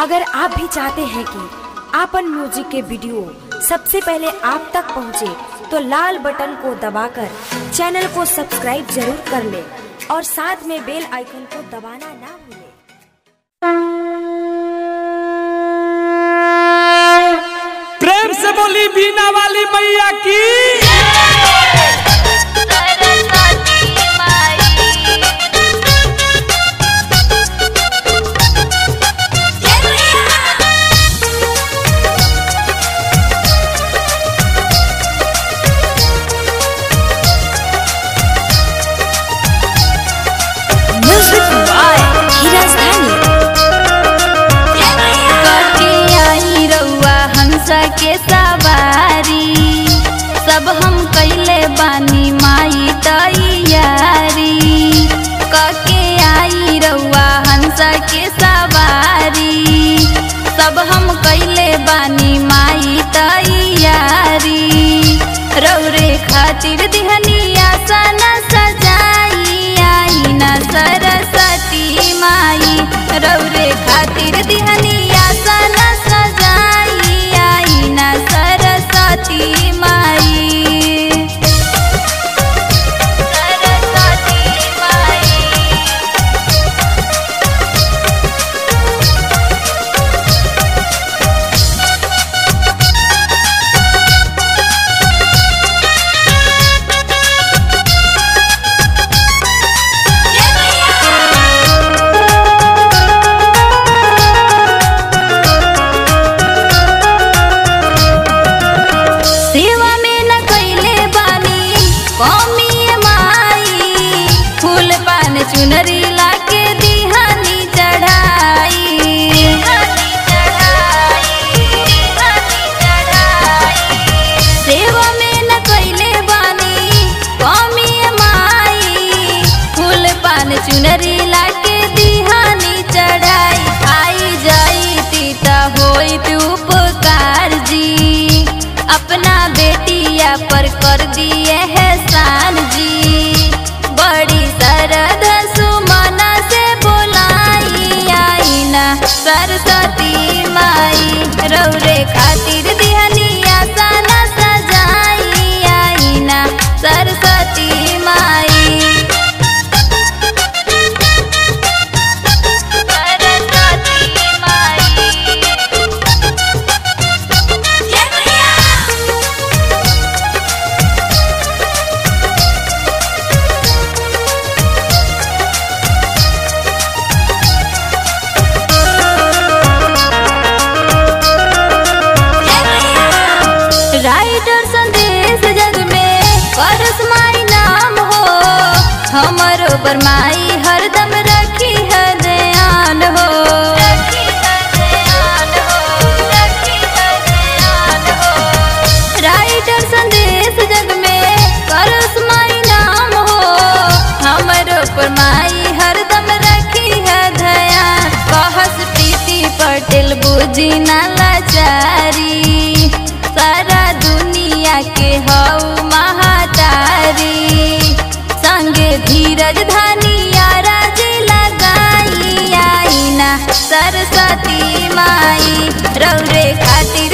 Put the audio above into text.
अगर आप भी चाहते हैं कि आपन म्यूज़िक के वीडियो सबसे पहले आप तक पहुँचे, तो लाल बटन को दबाकर चैनल को सब्सक्राइब ज़रूर कर ले और साथ में बेल आइकन को दबाना ना भूलें। प्रेम से बोली बीना वाली मैया की बानी माई तैयारी कके आई रउआ हंसा के सवारी। सब हम कैले बानी माई तैयारी। रौरे खातिर दिहनिया सना सजाई आई ना सरस्वती माई। रौरे खातिर दिहनिया माई, फूल पान दिहानी फूल पान दिहानी चढ़ाई। आई जी, अपना बेटिया पर कर दिए में करस माई नाम हो। माई हरदम रखी है हो। राइटर संदेश जग में माई नाम हो। हरदम रखी है पटेल सरस्वती माई। रौरे खातिर